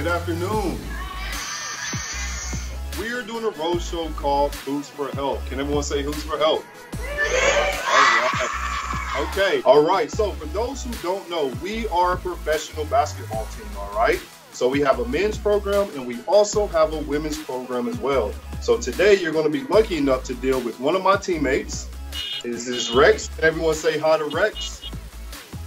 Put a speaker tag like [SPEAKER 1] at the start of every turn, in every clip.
[SPEAKER 1] Good afternoon. We are doing a road show called Hoops 4 Health. Can everyone say Hoops 4 Health? All right. Okay. All right. So for those who don't know, we are a professional basketball team. All right. So we have a men's program and we also have a women's program as well. So today you're going to be lucky enough to deal with one of my teammates. This is Rex. Everyone say hi to Rex.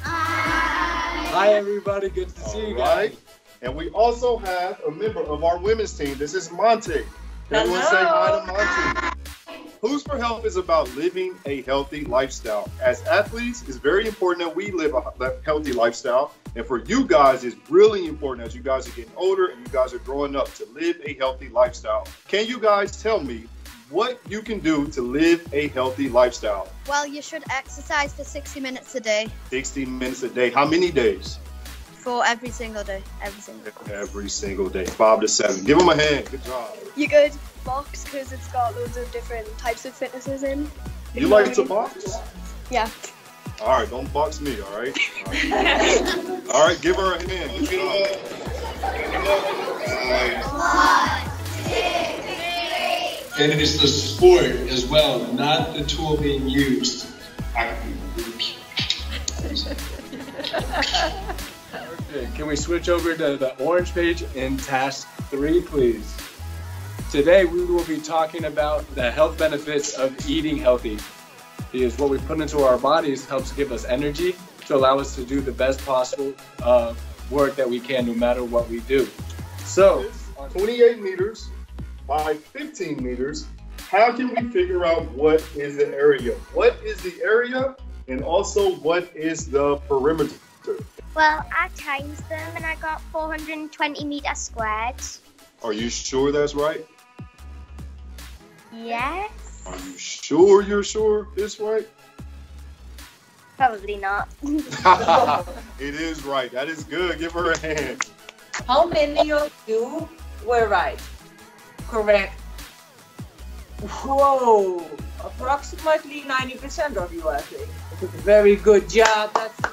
[SPEAKER 2] Hi, everybody. Good to see you
[SPEAKER 1] All
[SPEAKER 2] guys.
[SPEAKER 1] right. And we also have a member of our women's team. This is Monte. Everyone say hi to Monte. Hoops 4 Health is about living a healthy lifestyle. As athletes, it's very important that we live a healthy lifestyle. And for you guys, it's really important as you guys are getting older and you guys are growing up to live a healthy lifestyle. Can you guys tell me what you can do to live a healthy lifestyle?
[SPEAKER 3] Well, you should exercise for 60 minutes a day
[SPEAKER 1] 60 minutes a day. How many days?
[SPEAKER 3] For every single day. Every single day.
[SPEAKER 1] Every single day. Five to seven. Give them a hand. Good job.
[SPEAKER 4] You could box because it's got loads of different types of fitnesses in.
[SPEAKER 1] You like to box?
[SPEAKER 4] Yeah.
[SPEAKER 1] All right, don't box me, all right? All right, all right give her a hand. Good job.
[SPEAKER 5] And it's the sport as well, not the tool being used.
[SPEAKER 2] Can we switch over to the orange page in task three, please? Today we will be talking about the health benefits of eating healthy. Because what we put into our bodies helps give us energy to allow us to do the best possible uh, work that we can no matter what we do. So,
[SPEAKER 1] 28 meters by 15 meters. How can we figure out what is the area? What is the area? And also, what is the perimeter?
[SPEAKER 6] Well, I timed them and I got 420 meters squared.
[SPEAKER 1] Are you sure that's right?
[SPEAKER 6] Yes.
[SPEAKER 1] Are you sure you're sure it's right?
[SPEAKER 6] Probably not.
[SPEAKER 1] it is right. That is good. Give her a hand.
[SPEAKER 7] How many of you were right? Correct. Whoa! Approximately 90% of you, I think. Very good job. That's